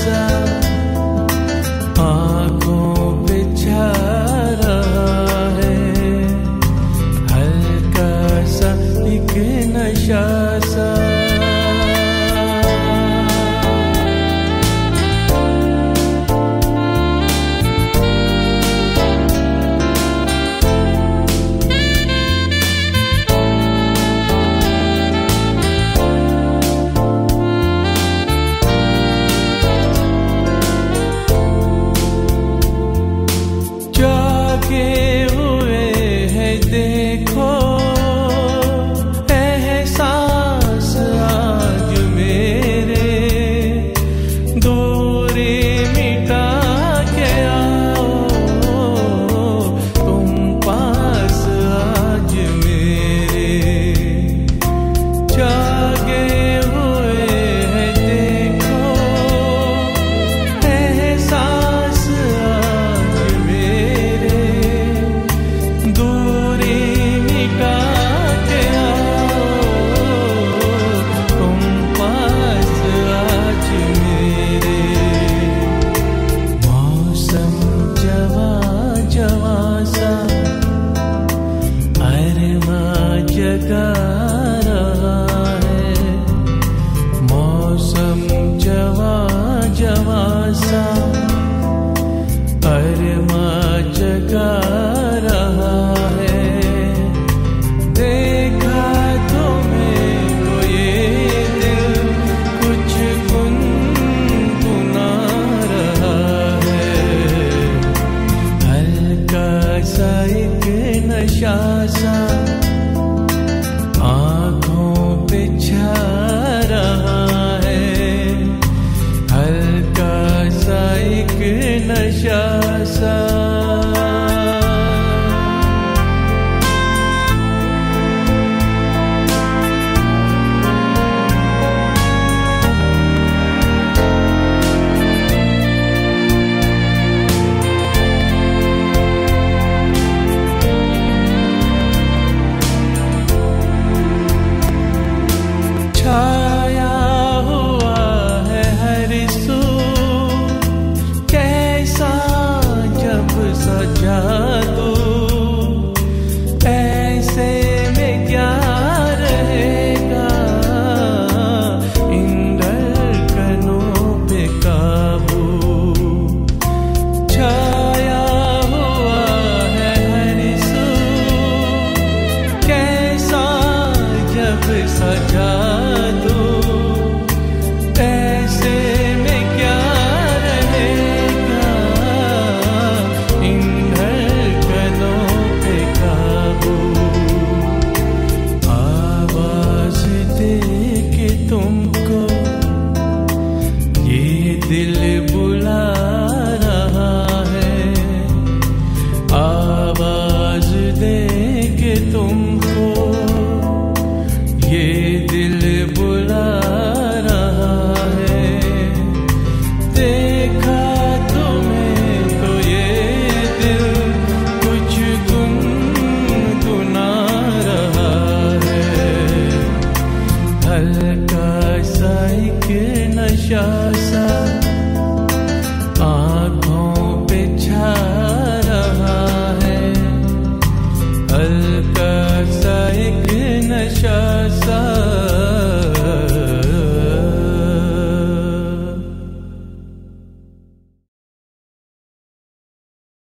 सा आँखों पे छा रहा है हल्का सा एक नशा Oh. 在想。